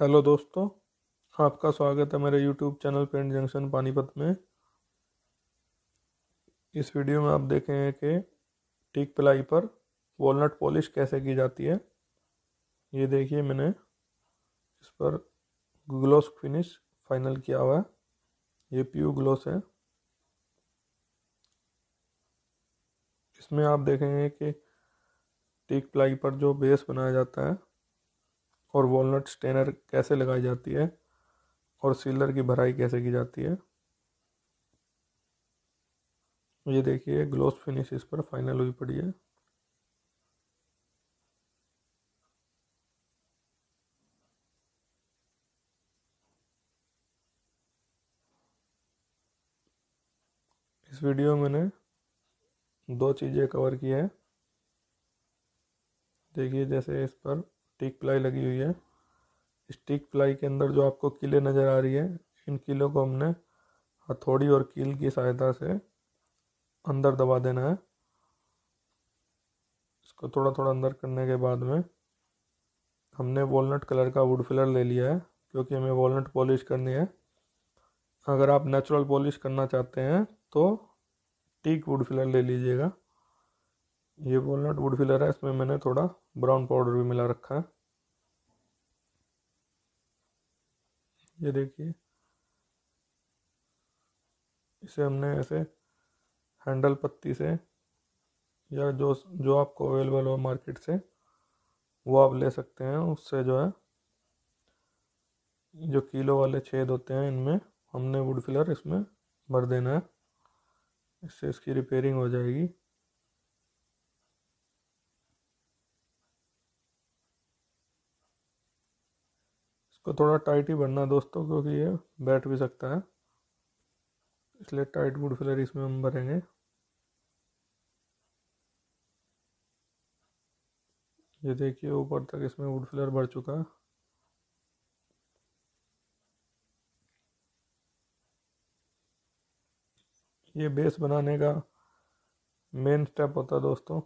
Hello दोस्तों, आपका स्वागत है मेरे YouTube channel paint junction Panipat में। इस वीडियो में आप देखेंगे कि टीक प्लाई पर वॉलनट पॉलिश कैसे की जाती है। ये देखिए मैंने, इस पर ग्लोस फिनिश फाइनल किया हुआ है। ये प्यू ग्लोस है। इसमें आप देखेंगे कि टीक प्लाई पर जो बेस बनाया जाता है और वॉलनट स्टेनर कैसे लगाई जाती है और सीलर की भराई कैसे की जाती है। ये देखिए ग्लोस फिनिश इस पर फाइनल हुई पड़ी है। इस वीडियो में मैंने दो चीज़ें कवर की है। देखिए, जैसे इस पर टिक प्लाई लगी हुई है। स्टिक प्लाई के अंदर जो आपको किले नज़र आ रही है, इन कीलों को हमने हथौड़ी और कील की सहायता से अंदर दबा देना है। इसको थोड़ा थोड़ा अंदर करने के बाद में हमने वॉलनट कलर का वुड फिलर ले लिया है, क्योंकि हमें वॉलनट पॉलिश करनी है। अगर आप नेचुरल पॉलिश करना चाहते हैं तो टीक वुड फिलर ले लीजिएगा। ये वॉलनट वुड फिलर है, इसमें मैंने थोड़ा ब्राउन पाउडर भी मिला रखा है। ये देखिए, इसे हमने ऐसे हैंडल पत्ती से या जो जो आपको अवेलेबल हो मार्केट से, वो आप ले सकते हैं। उससे जो है, जो किलो वाले छेद होते हैं, इनमें हमने वुड फिलर इसमें भर देना है। इससे इसकी रिपेयरिंग हो जाएगी। इसको थोड़ा टाइट ही भरना दोस्तों, क्योंकि ये बैठ भी सकता है। इसलिए टाइट वुड फिलर इसमें हम भरेंगे। ये देखिए, ऊपर तक इसमें वुड फिलर भर चुका है। ये बेस बनाने का मेन स्टेप होता है दोस्तों।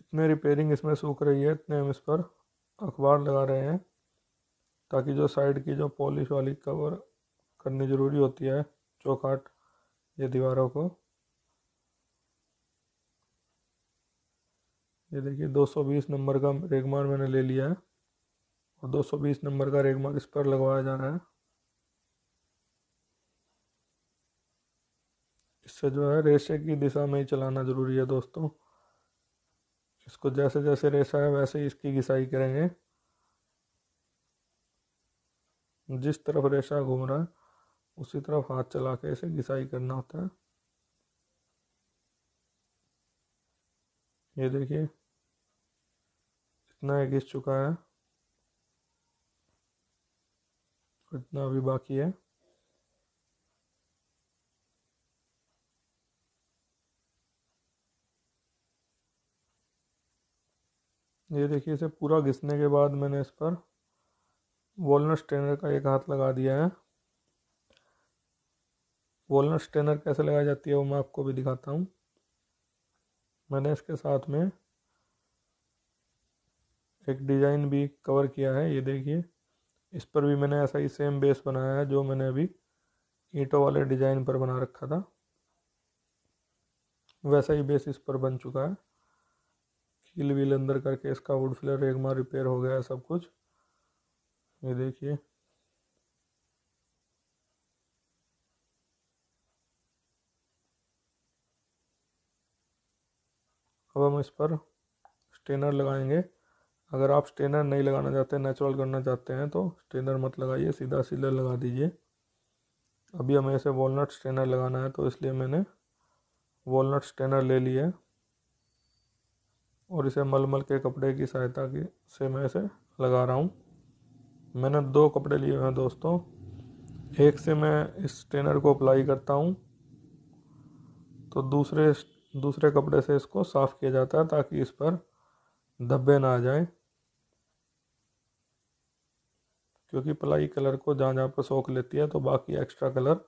इतने रिपेयरिंग इसमें सूख रही है, इतने हम इस पर अखबार लगा रहे हैं ताकि जो साइड की जो पॉलिश वाली कवर करनी ज़रूरी होती है, चौखाट ये दीवारों को। ये देखिए 220 नंबर का रेगमार मैंने ले लिया है और 220 नंबर का रेगमार इस पर लगवाया जा रहा है। इससे जो है रेशे की दिशा में ही चलाना ज़रूरी है दोस्तों। इसको जैसे जैसे रेशा है, वैसे ही इसकी घिसाई करेंगे। जिस तरफ़ रेशा घूम रहा है, उसी तरफ़ हाथ चला के इसे घिसाई करना होता है। ये देखिए, इतना घिस चुका है, इतना अभी बाकी है। ये देखिए, इसे पूरा घिसने के बाद मैंने इस पर वॉलनट स्टेनर का एक हाथ लगा दिया है। वॉलनट स्टेनर कैसे लगाई जाती है वो मैं आपको भी दिखाता हूँ। मैंने इसके साथ में एक डिज़ाइन भी कवर किया है, ये देखिए। इस पर भी मैंने ऐसा ही सेम बेस बनाया है जो मैंने अभी ईंटों वाले डिज़ाइन पर बना रखा था। वैसा ही बेस इस पर बन चुका है। कील वील अंदर करके इसका वुड फिलर बार रिपेयर हो गया है सब कुछ। ये देखिए। अब हम इस पर स्टेनर लगाएँगे। अगर आप स्टेनर नहीं लगाना चाहते नेचुरल करना चाहते हैं तो स्टेनर मत लगाइए, सीधा सीलर लगा दीजिए। अभी हमें इसे वॉलनट स्टेनर लगाना है तो इसलिए मैंने वॉलनट स्टेनर ले लिया है। और इसे मलमल के कपड़े की सहायता की से मैं इसे लगा रहा हूँ। मैंने दो कपड़े लिए हैं दोस्तों। एक से मैं इस स्टेनर को अप्लाई करता हूँ। तो दूसरे दूसरे कपड़े से इसको साफ़ किया जाता है ताकि इस पर धब्बे ना आ जाए। क्योंकि प्लाई कलर को जहाँ जहाँ पर सोख लेती है तो बाकी एक्स्ट्रा कलर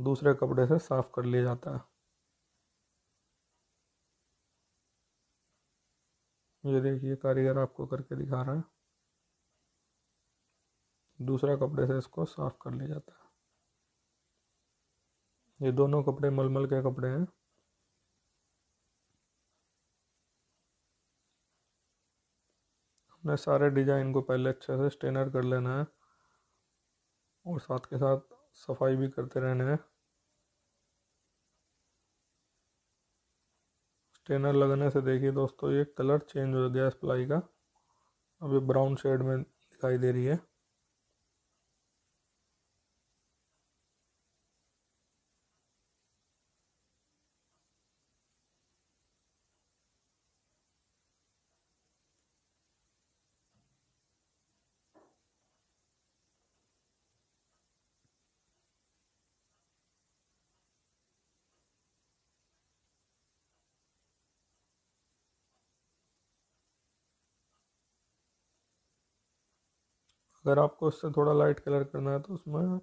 दूसरे कपड़े से साफ़ कर लिया जाता है। ये देखिए, कारीगर आपको करके दिखा रहा है। दूसरा कपड़े से इसको साफ़ कर लिया जाता है। ये दोनों कपड़े मलमल के कपड़े हैं। हमने सारे डिज़ाइन को पहले अच्छे से स्टेनर कर लेना है और साथ के साथ सफ़ाई भी करते रहना है। स्टेनर लगने से देखिए दोस्तों, ये कलर चेंज हो गया इस प्लाई का अभी ब्राउन शेड में दिखाई दे रही है। अगर आपको इससे थोड़ा लाइट कलर करना है तो उसमें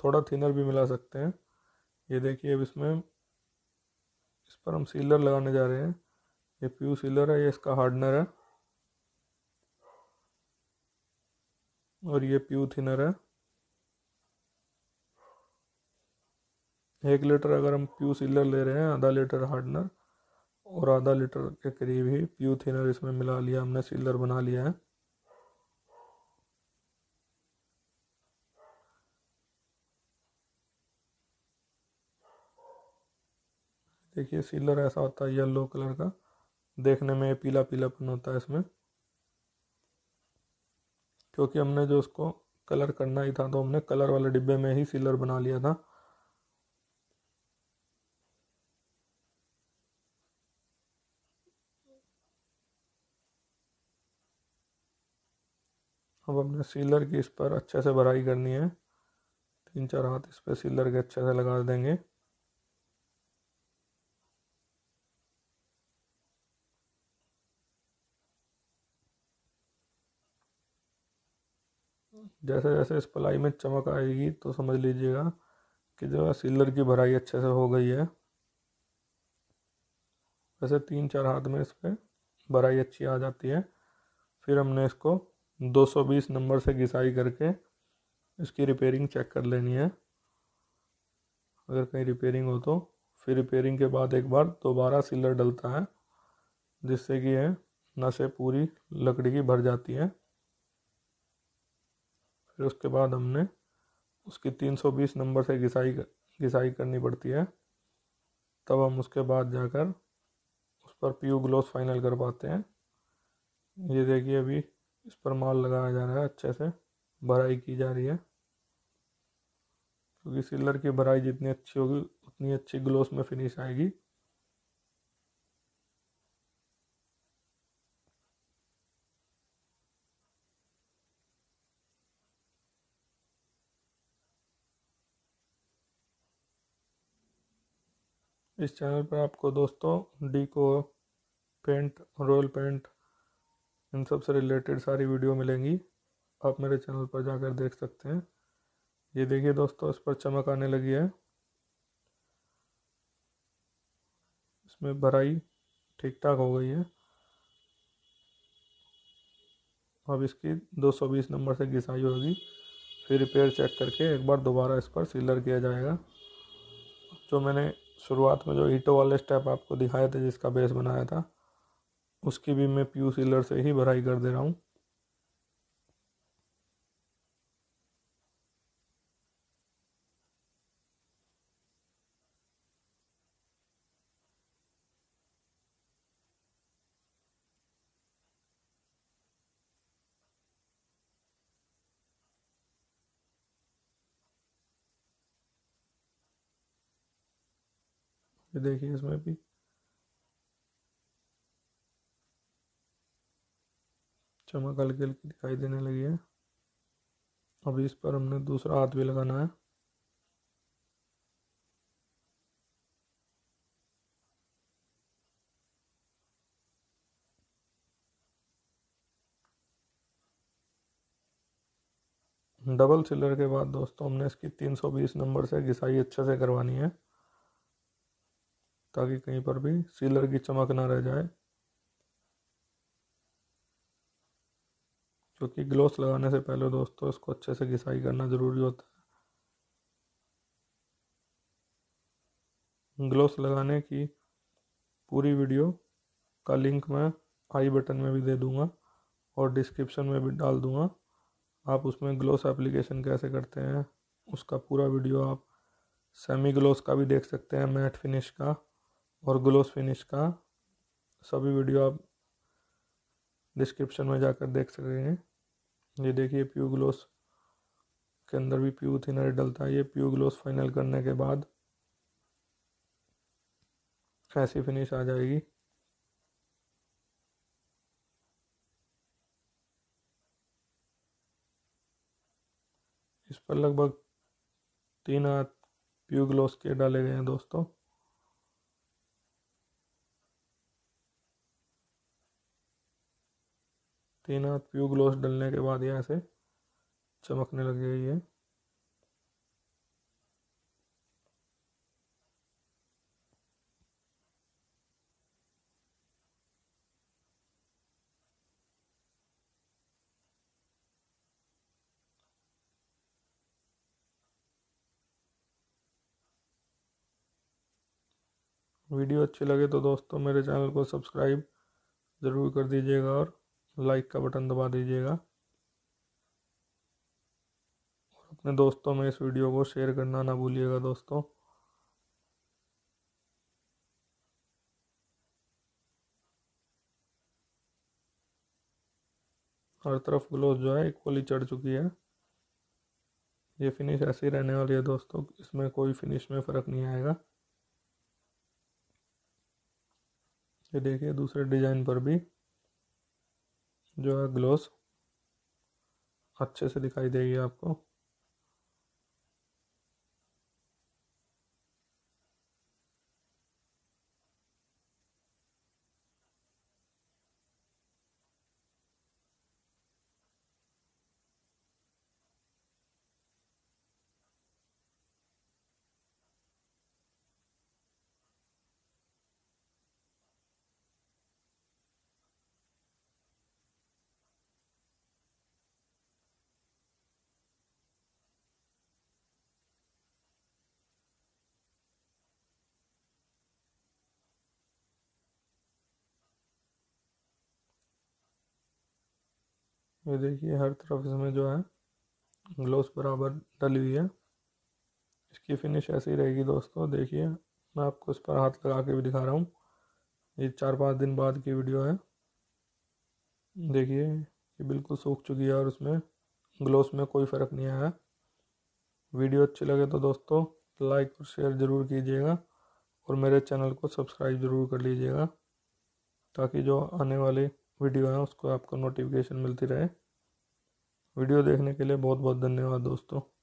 थोड़ा थिनर भी मिला सकते हैं। ये देखिए अब इसमें, इस पर हम सीलर लगाने जा रहे हैं। ये प्यू सीलर है, ये इसका हार्डनर है। और ये प्यू थिनर है। एक लीटर अगर हम प्यू सीलर ले रहे हैं, आधा लीटर हार्डनर और आधा लीटर के करीब ही प्यू थिनर इसमें मिला लिया, हमने सीलर बना लिया है। देखिए सीलर ऐसा होता है येलो कलर का। देखने में पीला पीलापन होता है इसमें। क्योंकि हमने जो उसको कलर करना ही था तो हमने कलर वाले डिब्बे में ही सीलर बना लिया था। अब हमने सीलर की इस पर अच्छे से भराई करनी है। तीन चार हाथ इस पर सीलर के अच्छे से लगा देंगे। जैसे जैसे इस पलाई में चमक आएगी तो समझ लीजिएगा कि जो सीलर की भराई अच्छे से हो गई है। वैसे तीन चार हाथ में इस पर भराई अच्छी आ जाती है। फिर हमने इसको 220 नंबर से घिसाई करके इसकी रिपेयरिंग चेक कर लेनी है। अगर कहीं रिपेयरिंग हो तो। फिर रिपेयरिंग के बाद एक बार दोबारा सीलर डलता है, जिससे कि यह नसें पूरी लकड़ी की भर जाती हैं। फिर उसके बाद हमने उसकी 320 नंबर से घिसाई घिसाई करनी पड़ती है। तब हम उसके बाद जाकर उस पर पीयू ग्लोस फाइनल कर पाते हैं। ये देखिए अभी इस पर माल लगाया जा रहा है, अच्छे से भराई की जा रही है। क्योंकि सिलर की भराई जितनी अच्छी होगी, उतनी अच्छी ग्लोस में फिनिश आएगी। इस चैनल पर आपको दोस्तों डीको पेंट रॉयल पेंट इन सबसे रिलेटेड सारी वीडियो मिलेंगी। आप मेरे चैनल पर जाकर देख सकते हैं। ये देखिए दोस्तों, इस पर चमक आने लगी है। इसमें भराई ठीक ठाक हो गई है। अब इसकी 220 नंबर से घिसाई होगी। फिर रिपेयर चेक करके एक बार दोबारा इस पर सीलर किया जाएगा। जो मैंने शुरुआत में जो ईटो वाले स्टेप आपको दिखाए थे, जिसका बेस बनाया था, उसकी भी मैं प्यू सीलर से ही भराई कर दे रहा हूँ। ये देखिए इसमें भी। चमक हल्की हल्की दिखाई देने लगी है। अभी इस पर हमने दूसरा हाथ भी लगाना है। डबल सिलर के बाद दोस्तों हमने इसकी 320 नंबर से घिसाई अच्छे से करवानी है। ताकि कहीं पर भी सीलर की चमक ना रह जाए। क्योंकि ग्लोस लगाने से पहले दोस्तों, इसको अच्छे से घिसाई करना ज़रूरी होता है। ग्लोस लगाने की पूरी वीडियो का लिंक मैं आई बटन में भी दे दूँगा और डिस्क्रिप्शन में भी डाल दूँगा। आप उसमें ग्लोस एप्लीकेशन कैसे करते हैं, उसका पूरा वीडियो आप सेमी ग्लोस का भी देख सकते हैं, मैट फिनिश का। और ग्लोस फिनिश का सभी वीडियो आप डिस्क्रिप्शन में जाकर देख सकेंगे ये देखिए प्यू ग्लोस के अंदर भी प्यू थिनर डलता है। ये प्यू ग्लोस फाइनल करने के बाद ऐसी फिनिश आ जाएगी। इस पर लगभग तीन हाथ प्यू ग्लोस के डाले गए हैं दोस्तों। तीन हाथ प्यू ग्लोस डलने के बाद यहाँ से चमकने लग गई है वीडियो अच्छी लगे तो दोस्तों मेरे चैनल को सब्सक्राइब ज़रूर कर दीजिएगा और लाइक का बटन दबा दीजिएगा। और अपने दोस्तों में इस वीडियो को शेयर करना ना भूलिएगा दोस्तों। हर तरफ़ ग्लोस जो है इक्वली चढ़ चुकी है। ये फिनिश ऐसी रहने वाली है दोस्तों, इसमें कोई फिनिश में फ़र्क नहीं आएगा। ये देखिए दूसरे डिज़ाइन पर भी। जो है ग्लोस अच्छे से दिखाई देगी आपको। ये देखिए, हर तरफ़ इसमें जो है ग्लोस बराबर डली हुई है। इसकी फिनिश ऐसी रहेगी दोस्तों, देखिए, मैं आपको इस पर हाथ लगा के भी दिखा रहा हूँ। ये चार पाँच दिन बाद की वीडियो है। देखिए, ये बिल्कुल सूख चुकी है और उसमें ग्लोस में कोई फ़र्क नहीं आया। वीडियो अच्छी लगे तो दोस्तों लाइक और शेयर ज़रूर कीजिएगा और मेरे चैनल को सब्सक्राइब ज़रूर कर लीजिएगा, ताकि जो आने वाली वीडियो है, उसको आपको नोटिफिकेशन मिलती रहे। वीडियो देखने के लिए बहुत बहुत धन्यवाद दोस्तों।